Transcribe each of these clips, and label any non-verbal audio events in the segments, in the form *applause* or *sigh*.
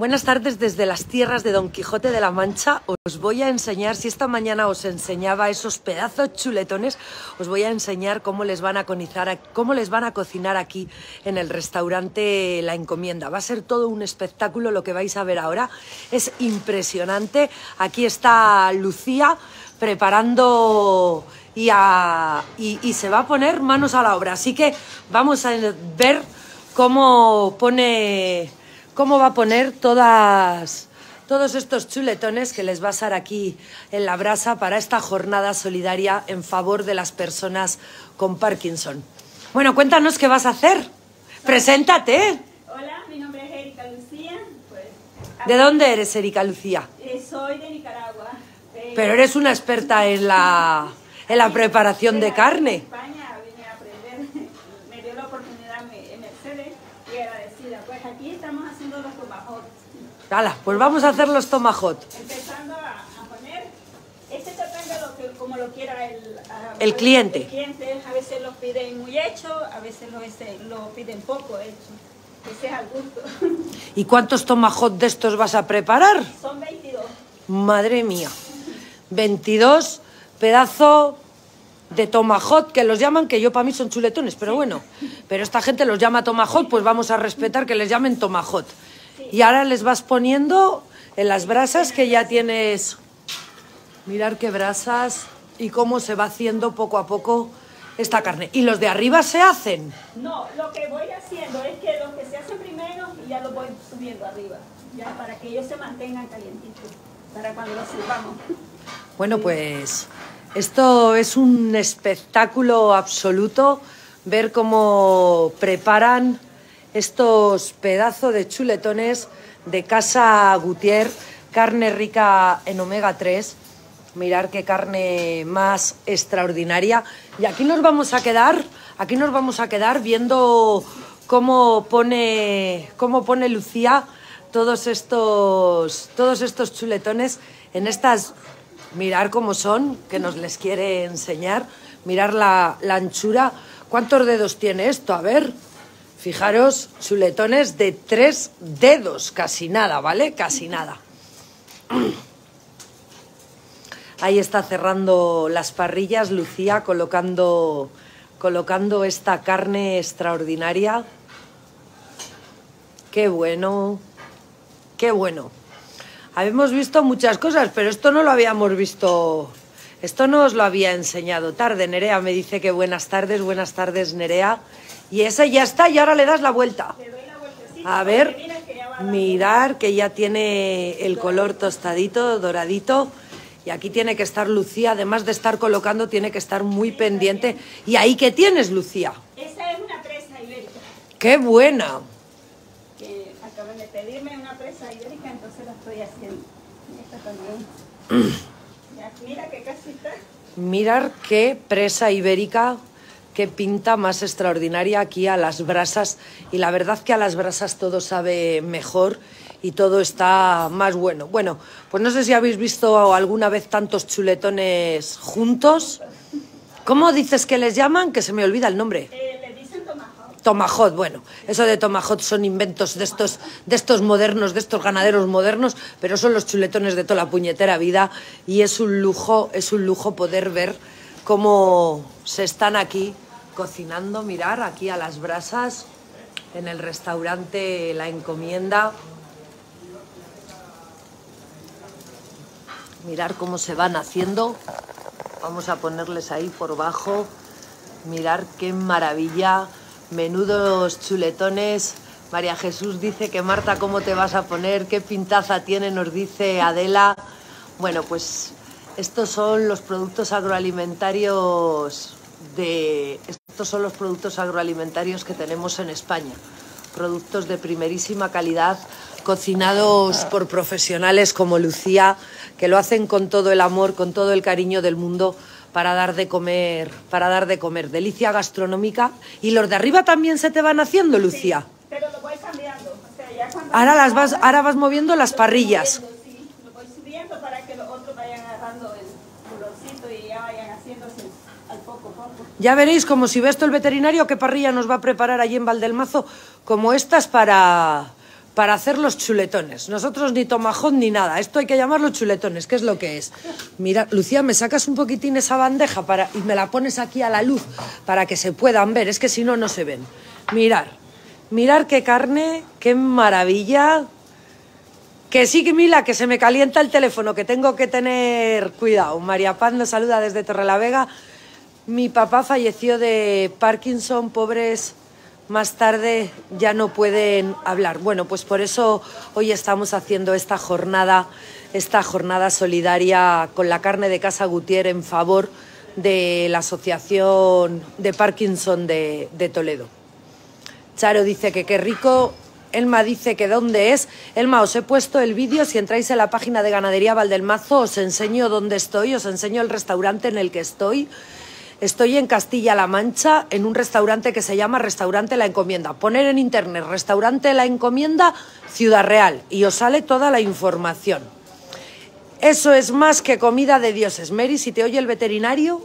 Buenas tardes desde las tierras de Don Quijote de la Mancha. Os voy a enseñar, si esta mañana os enseñaba esos pedazos chuletones, os voy a enseñar cómo les van a conizar, cómo les van a cocinar aquí en el restaurante La Encomienda. Va a ser todo un espectáculo lo que vais a ver ahora. Es impresionante. Aquí está Lucía preparando y, y se va a poner manos a la obra. Así que vamos a ver cómo pone cómo va a poner todas, todos estos chuletones que les va a asar aquí en la brasa para esta jornada solidaria en favor de las personas con Parkinson. Bueno, cuéntanos qué vas a hacer. Preséntate. Hola, mi nombre es Erika Lucía. Pues, ¿De dónde eres, Erika Lucía? Eh, soy de Nicaragua. Pero eres una experta en la, en la preparación de carne. Hala, pues vamos a hacer los tomahawk. Empezando a, poner, este depende lo que, como lo quiera el, el cliente. El cliente. A veces lo piden muy hecho, a veces lo, lo piden poco hecho. Ese es al gusto. *laughs* ¿Y cuántos tomahawk de estos vas a preparar? Son 22. Madre mía. 22 pedazos de tomahawk, que los llaman, que yo para mí son chuletones, pero bueno. Pero esta gente los llama tomahawk, pues vamos a respetar que les llamen tomahawk. Y ahora les vas poniendo en las brasas que ya tienes. Mirar qué brasas y cómo se va haciendo poco a poco esta carne. ¿Y los de arriba se hacen? No, lo que voy haciendo es que los que se hacen primero ya los voy subiendo arriba, ya para que ellos se mantengan calientitos, para cuando los sirvamos. Bueno, pues esto es un espectáculo absoluto ver cómo preparan estos pedazos de chuletones de Casa Gutier, carne rica en omega 3. Mirar qué carne más extraordinaria. Y aquí nos vamos a quedar, aquí nos vamos a quedar viendo cómo pone, cómo pone Lucía todos estos, todos estos chuletones en estas. Mirar cómo son, que nos les quiere enseñar. Mirar la, anchura. ¿Cuántos dedos tiene esto? A ver. Fijaros, chuletones de tres dedos, casi nada, ¿vale? Casi nada. Ahí está cerrando las parrillas Lucía, colocando, colocando esta carne extraordinaria. Qué bueno, qué bueno. Habíamos visto muchas cosas, pero esto no lo habíamos visto, esto no os lo había enseñado tarde. Nerea me dice que buenas tardes, buenas tardes Nerea. Y ese ya está y ahora le das la vuelta. A ver, mirar que ya tiene el color tostadito, doradito. Y aquí tiene que estar Lucía, además de estar colocando, tiene que estar muy pendiente. ¿Y ahí qué tienes, Lucía? Esa es una presa ibérica. ¡Qué buena! Acaban de pedirme una presa ibérica, entonces la estoy haciendo. Esta también. *clears throat* mira que casi está. Mirar qué presa ibérica qué pinta más extraordinaria aquí a las brasas y la verdad que a las brasas todo sabe mejor y todo está más bueno. Bueno, pues no sé si habéis visto alguna vez tantos chuletones juntos. ¿Cómo dices que les llaman? Que se me olvida el nombre. Tomahawk, bueno, eso de tomahawk son inventos de estos, de estos modernos, de estos ganaderos modernos, pero son los chuletones de toda la puñetera vida y es un lujo, es un lujo poder ver cómo se están aquí cocinando, mirar aquí a las brasas en el restaurante La Encomienda. Mirar cómo se van haciendo. Vamos a ponerles ahí por bajo. Mirar qué maravilla. Menudos chuletones. María Jesús dice que Marta, ¿cómo te vas a poner? ¿Qué pintaza tiene? Nos dice Adela. Bueno, pues estos son los productos agroalimentarios de estos son los productos agroalimentarios que tenemos en España. Productos de primerísima calidad, cocinados por profesionales como Lucía, que lo hacen con todo el amor, con todo el cariño del mundo para dar de comer, para dar de comer. Delicia gastronómica. ¿Y los de arriba también se te van haciendo, Lucía? pero lo voy cambiando. ahora, las vas, ahora vas moviendo las parrillas. Ya veréis, como si ve esto el veterinario, qué parrilla nos va a preparar allí en Valdelmazo, como estas para, para hacer los chuletones. Nosotros ni tomajón ni nada. Esto hay que llamarlo chuletones, que es lo que es. Mira, Lucía, me sacas un poquitín esa bandeja para, y me la pones aquí a la luz para que se puedan ver. Es que si no, no se ven. Mirar, mirar qué carne, qué maravilla. Que sí, que Mila, que se me calienta el teléfono, que tengo que tener cuidado. María Paz nos saluda desde Torrelavega. Mi papá falleció de Parkinson, pobres más tarde ya no pueden hablar. Bueno, pues por eso hoy estamos haciendo esta jornada, esta jornada solidaria con la carne de Casa Gutier en favor de la Asociación de Parkinson de, de Toledo. Charo dice que qué rico, Elma dice que dónde es. Elma, os he puesto el vídeo, si entráis en la página de Ganadería Valdelmazo os enseño dónde estoy, os enseño el restaurante en el que estoy. Estoy en Castilla-La Mancha, en un restaurante que se llama Restaurante La Encomienda. Poner en internet Restaurante La Encomienda, Ciudad Real, y os sale toda la información. Eso es más que comida de dioses. Mary, si te oye el veterinario,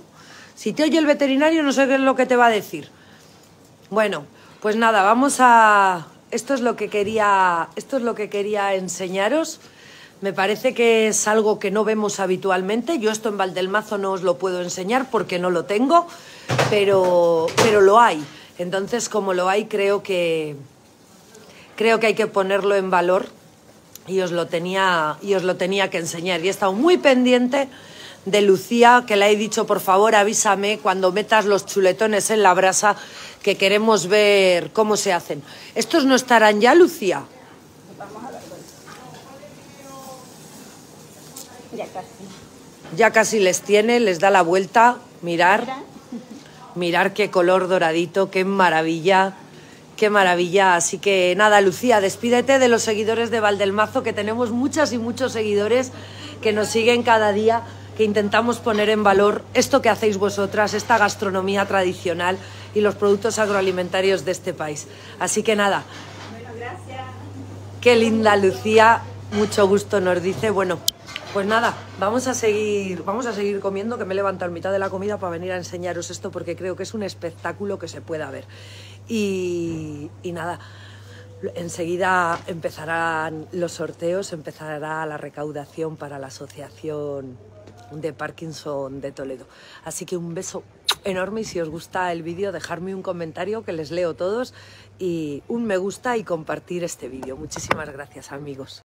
si te oye el veterinario, no sé qué es lo que te va a decir. Bueno, pues nada, vamos a. Esto es lo que quería. Esto es lo que quería enseñaros. Me parece que es algo que no vemos habitualmente. Yo esto en Valdelmazo no os lo puedo enseñar porque no lo tengo, pero, pero lo hay. Entonces, como lo hay, creo que, creo que hay que ponerlo en valor y os lo tenía, y os lo tenía que enseñar. Y he estado muy pendiente de Lucía, que le he dicho, por favor, avísame cuando metas los chuletones en la brasa, que queremos ver cómo se hacen. ¿Estos no estarán ya, Lucía? Ya casi. Ya casi les tiene, les da la vuelta, mirar, mirar qué color doradito, qué maravilla, qué maravilla. Así que nada, Lucía, despídete de los seguidores de Valdelmazo, que tenemos muchas y muchos seguidores que nos siguen cada día, que intentamos poner en valor esto que hacéis vosotras, esta gastronomía tradicional y los productos agroalimentarios de este país. Así que nada, Bueno, gracias. Qué linda Lucía, mucho gusto nos dice. Bueno, pues nada, vamos a seguir, vamos a seguir comiendo, que me he levantado en mitad de la comida para venir a enseñaros esto porque creo que es un espectáculo que se pueda ver. Y, y nada, enseguida empezarán los sorteos, empezará la recaudación para la asociación de Parkinson de Toledo. Así que un beso enorme y si os gusta el vídeo dejarme un comentario que les leo todos y un me gusta y compartir este vídeo. Muchísimas gracias amigos.